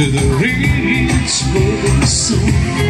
to the reeds rolling soon.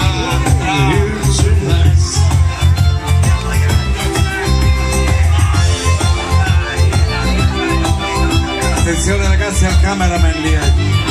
dirección de la casa Cameraman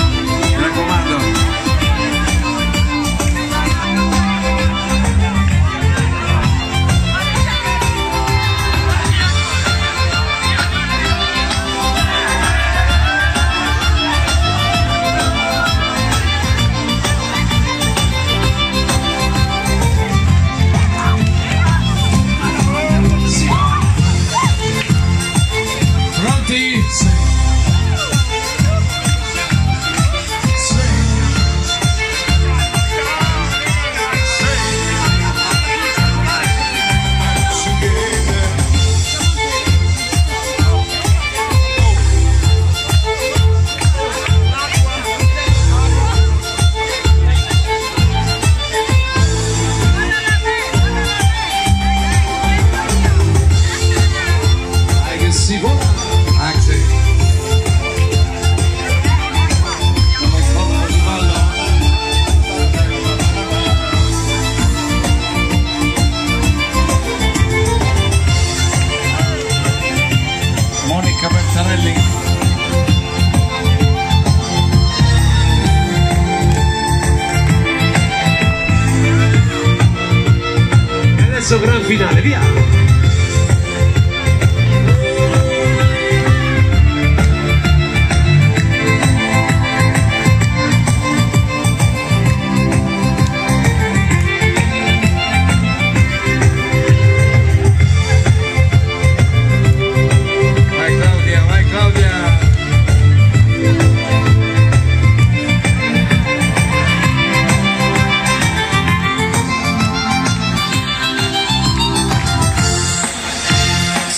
gran finale, via!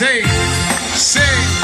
Sei, sei.